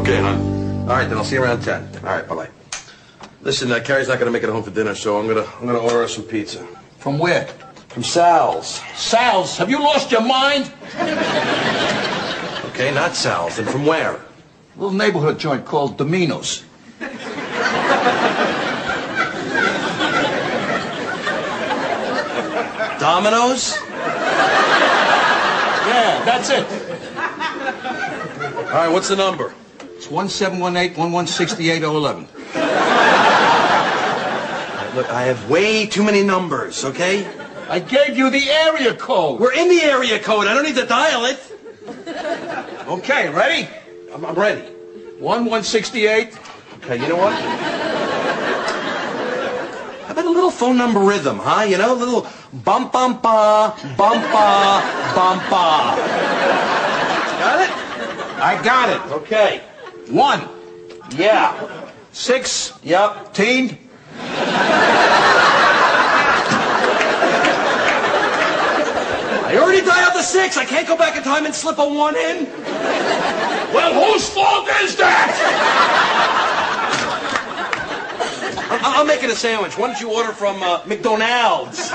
Okay, hon. All right, then I'll see you around 10. All right, bye-bye. Listen, uh, Carrie's not going to make it home for dinner, so I'm going to I'm gonna order her some pizza. From where? From Sal's. Sal's. Have you lost your mind? Okay, not Sal's. And from where? A little neighborhood joint called Domino's. Domino's? Yeah, that's it. All right, what's the number? It's 1718-1168-011. Look, I have way too many numbers, okay? I gave you the area code. We're in the area code. I don't need to dial it. Okay, ready? I'm, I'm ready. 1168. Okay, you know what? How about a little phone number rhythm, huh? You know, a little bum bum ba, bum ba, bum ba. I got it. Okay. One. Yeah. Six. Yep. Teen. I already dialed the six. I can't go back in time and slip a one in. Well, whose fault is that? I- I'll make it a sandwich. Why don't you order from uh, McDonald's?